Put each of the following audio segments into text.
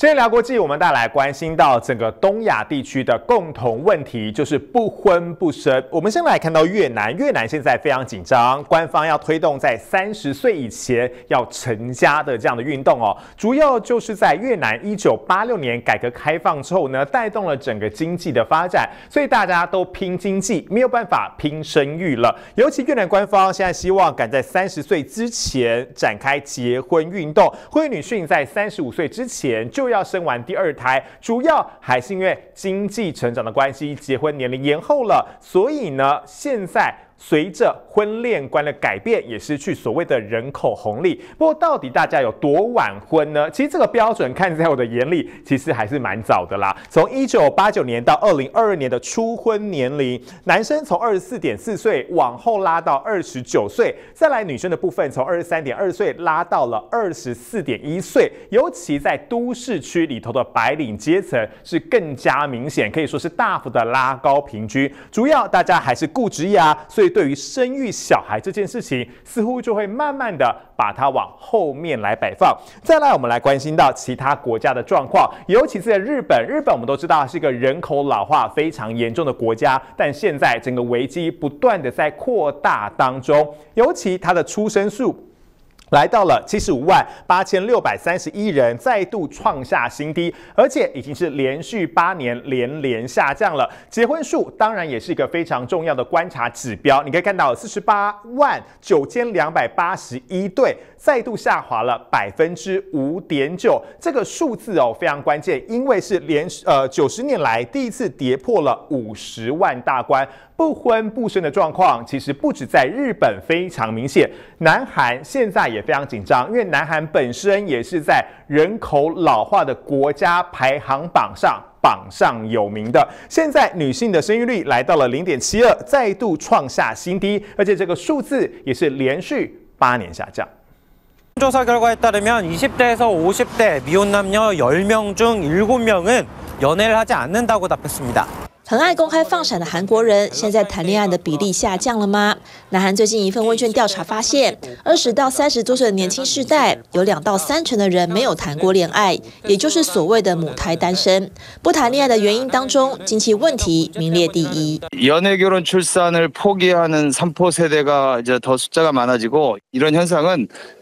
今天聊国际，我们带来关心到整个东亚地区的共同问题，就是不婚不生。我们先来看到越南，越南现在非常紧张，官方要推动在三十岁以前要成家的这样的运动哦。主要就是在越南一九八六年改革开放之后呢，带动了整个经济的发展，所以大家都拼经济，没有办法拼生育了。尤其越南官方现在希望赶在三十岁之前展开结婚运动，呼吁女性在三十五岁之前就要生完第二胎，主要还是因为经济成长的关系，结婚年龄延后了，所以呢，现在。随着婚恋观的改变，也失去所谓的人口红利。不过，到底大家有多晚婚呢？其实这个标准看在我的眼里，其实还是蛮早的啦。从一九八九年到二零二二年的初婚年龄，男生从二十四点四岁往后拉到二十九岁，再来女生的部分从二十三点二岁拉到了二十四点一岁。尤其在都市区里头的白领阶层是更加明显，可以说是大幅的拉高平均。主要大家还是顾职业啊，所以。对于生育小孩这件事情，似乎就会慢慢的把它往后面来摆放。再来，我们来关心到其他国家的状况，尤其是在日本。日本我们都知道是一个人口老化非常严重的国家，但现在整个危机不断的在扩大当中，尤其它的出生数。来到了七十五万八千六百三十一人，再度创下新低，而且已经是连续八年连连下降了。结婚数当然也是一个非常重要的观察指标，你可以看到四十八万九千两百八十一对，再度下滑了百分之五点九。这个数字哦非常关键，因为是连呃九十年来第一次跌破了五十万大关。不婚不生的状况，其实不止在日本非常明显，南韩现在也非常紧张，因为南韩本身也是在人口老化的国家排行榜上榜上有名的。现在女性的生育率来到了零点七二，再度创下新低，而且这个数字也是连续八年下降。 조사결과에따르면20대에서50대미혼남녀10명중7명은연애를하지않는다고답했습니다很爱公开放闪的韩国人，现在谈恋爱的比例下降了吗？南韩最近一份问卷调查发现，二十到三十多岁的年轻世代，有两到三成的人没有谈过恋爱，也就是所谓的母胎单身。不谈恋爱的原因当中，经济问题名列第一。연애결혼출산을포기하는三포세대가이제더숫자가많아지고이런현상은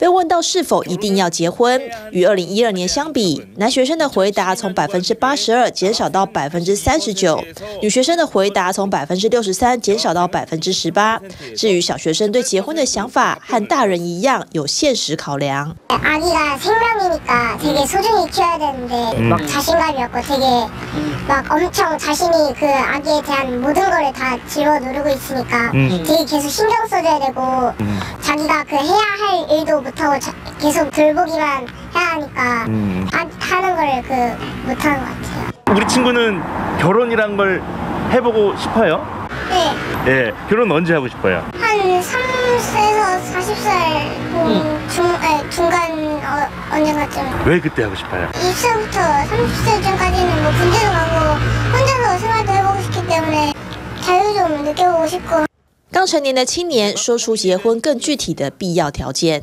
被问到是否一定要结婚，与二零一二年相比，男学生的回答从百分之八十二减少到百分之三十九，女学生的回答从百分之六十三减少到百分之十八。至于小学生对结婚的想法，和大人一样有现实考量。아기가생명이니까되게소중히키워야되는데막자신감이었고되게막엄청자신이그아기에대한모든걸다집어누르고있으니까되게계속신경써줘야되고자기가그해야할일도 못하고 자, 계속 들보기만 해야 하니까 음. 하, 하는 걸 그 못하는 것 같아요. 우리 친구는 결혼이란 걸 해보고 싶어요? 네. 예, 결혼 언제 하고 싶어요? 한 30세에서 40살 음. 중, 에, 중간 어, 언젠가쯤. 왜 그때 하고 싶어요? 20세부터 30세쯤까지는 뭐 군대도 가고 혼자서 생활도 해보고 싶기 때문에 자유 좀 느껴보고 싶고 刚成年的青年说出结婚更具体的必要条件。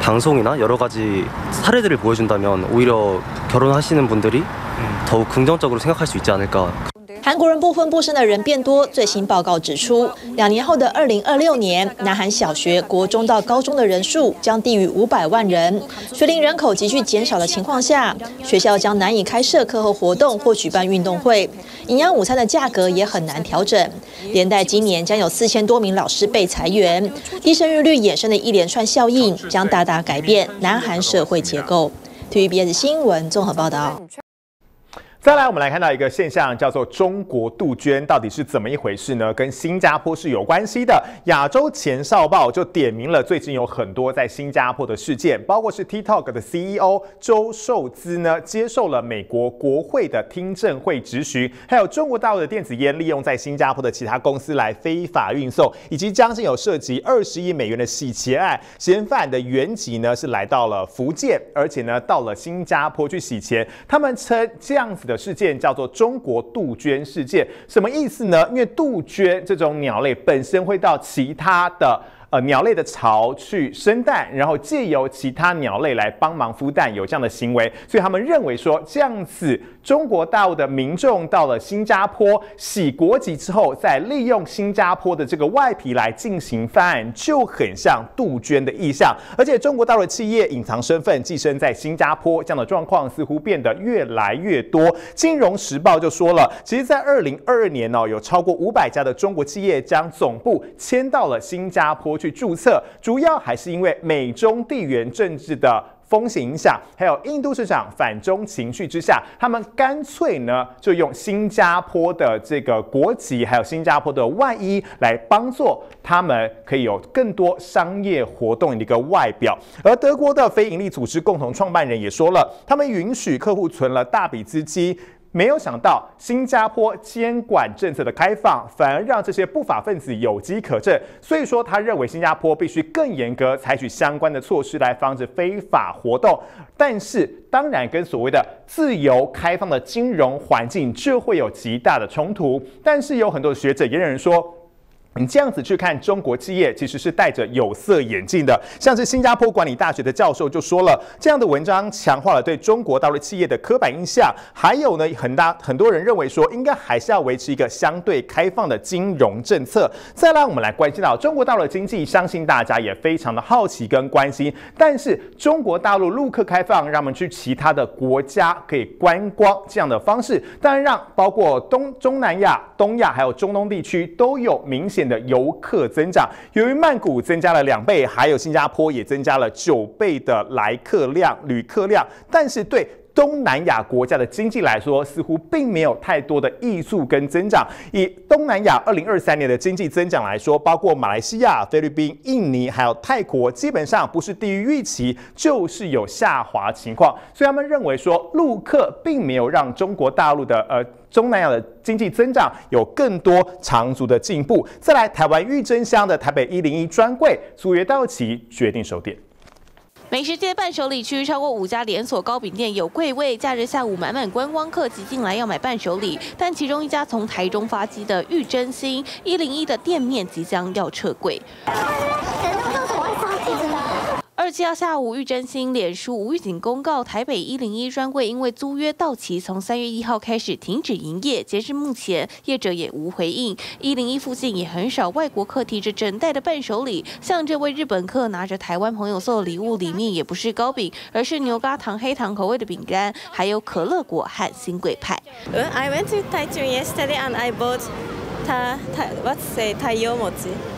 방송이나 여러 가지 사례들을 보여준다면 오히려 결혼하시는 분들이 더욱 긍정적으로 생각할 수 있지 않을까 韩国人不婚不生的人变多，最新报告指出，两年后的二零二六年，南韩小学、国中到高中的人数将低于五百万人。学龄人口急剧减少的情况下，学校将难以开设课后活动或举办运动会，营养午餐的价格也很难调整。连带今年将有四千多名老师被裁员，低生育率衍生的一连串效应，将大大改变南韩社会结构。TVBS 新闻综合报道。再来，我们来看到一个现象，叫做中国杜鹃，到底是怎么一回事呢？跟新加坡是有关系的。亚洲前哨报就点名了，最近有很多在新加坡的事件，包括是 TikTok 的 CEO 周受资呢接受了美国国会的听证会质询，还有中国大陆的电子烟利用在新加坡的其他公司来非法运送，以及将近有涉及二十亿美元的洗钱案，嫌犯的原籍呢是来到了福建，而且呢到了新加坡去洗钱。他们称这样子。的事件叫做中国杜鹃事件，什么意思呢？因为杜鹃这种鸟类本身会到其他的。呃，鸟类的巢去生蛋，然后借由其他鸟类来帮忙孵蛋，有这样的行为，所以他们认为说，这样子中国大陆的民众到了新加坡洗国籍之后，再利用新加坡的这个外皮来进行犯案，就很像杜鹃的意象。而且中国大陆的企业隐藏身份寄生在新加坡，这样的状况似乎变得越来越多。金融时报就说了，其实，在二零二二年哦，有超过五百家的中国企业将总部迁到了新加坡。去注册，主要还是因为美中地缘政治的风险影响，还有印度市场反中情绪之下，他们干脆呢就用新加坡的这个国籍，还有新加坡的外衣来帮助他们可以有更多商业活动的一个外表。而德国的非营利组织共同创办人也说了，他们允许客户存了大笔资金。没有想到，新加坡监管政策的开放，反而让这些不法分子有机可乘。所以说，他认为新加坡必须更严格采取相关的措施来防止非法活动。但是，当然跟所谓的自由开放的金融环境就会有极大的冲突。但是，有很多学者也有人说。你这样子去看中国企业，其实是戴着有色眼镜的。像是新加坡管理大学的教授就说了，这样的文章强化了对中国大陆企业的刻板印象。还有呢，很大很多人认为说，应该还是要维持一个相对开放的金融政策。再来，我们来关心到中国大陆的经济，相信大家也非常的好奇跟关心。但是中国大陆陆客开放，让我们去其他的国家可以观光这样的方式，当然让包括东中南亚、东亚还有中东地区都有明显。的游客增长，由于曼谷增加了两倍，还有新加坡也增加了九倍的来客量、旅客量，但是对。东南亚国家的经济来说，似乎并没有太多的益处跟增长。以东南亚二零二三年的经济增长来说，包括马来西亚、菲律宾、印尼还有泰国，基本上不是低于预期，就是有下滑情况。所以他们认为说，陆客并没有让中国大陆的呃东南亚的经济增长有更多长足的进步。再来，台湾玉珍香的台北一零一专柜租约到期，决定收店。美食街伴手礼区超过五家连锁糕饼店有柜位，假日下午满满观光客挤进来要买伴手礼，但其中一家从台中发迹的玉真心一零一的店面即将要撤柜。二七号下午，玉真心脸书无预警公告，台北一零一专柜因为租约到期，从三月一号开始停止营业。截至目前，业者也无回应。一零一附近也很少外国客提着整袋的伴手礼，像这位日本客拿着台湾朋友送的礼物，里面也不是糕饼，而是牛轧糖黑糖口味的饼干，还有可乐果和新贵派。I went to Taichung yesterday and I bought ta ta what's say Taiyomochi.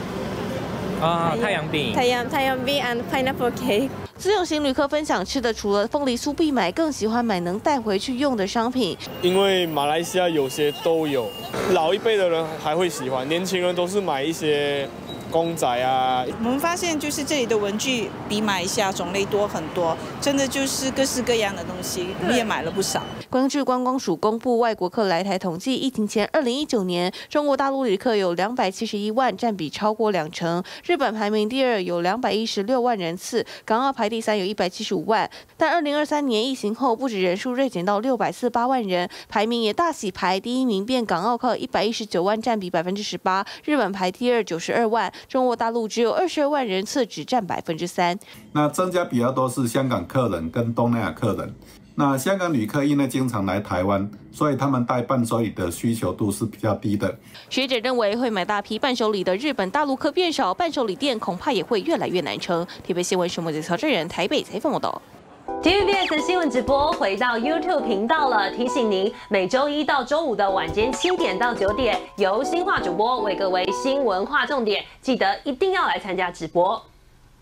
啊，太阳饼，太阳太阳饼 and pineapple cake。自由行旅客分享吃的，除了凤梨酥必买，更喜欢买能带回去用的商品。因为马来西亚有些都有，老一辈的人还会喜欢，年轻人都是买一些。公仔啊！我们发现就是这里的文具比马来西亚种类多很多，真的就是各式各样的东西，我们也买了不少。根据观光署公布外国客来台统计，疫情前二零一九年，中国大陆旅客有两百七十一万，占比超过两成。日本排名第二，有两百一十六万人次，港澳排第三，有一百七十五万。但二零二三年疫情后，不止人数锐减到六百四十八万人，排名也大洗牌，第一名变港澳客一百一十九万，占比百分之十八。日本排第二，九十二万。中国大陆只有二十二万人次，只占百分之三。那增加比较多是香港客人跟东南亚客人。那香港旅客因为经常来台湾，所以他们带伴手礼的需求度是比较低的。学者认为，会买大批伴手礼的日本大陆客变少，伴手礼店恐怕也会越来越难撑。台北新闻数目的曹志人台北采访报道。TVBS 新闻直播回到 YouTube 频道了，提醒您每周一到周五的晚间七点到九点，由新化主播为各位新闻划重点，记得一定要来参加直播。